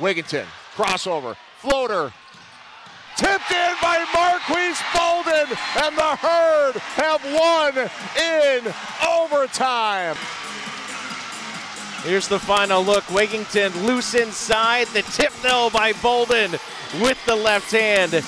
Wigginton, crossover, floater, tipped in by Marques Bolden, and the Herd have won in overtime. Here's the final look. Wigginton loose inside. The tip though by Bolden with the left hand.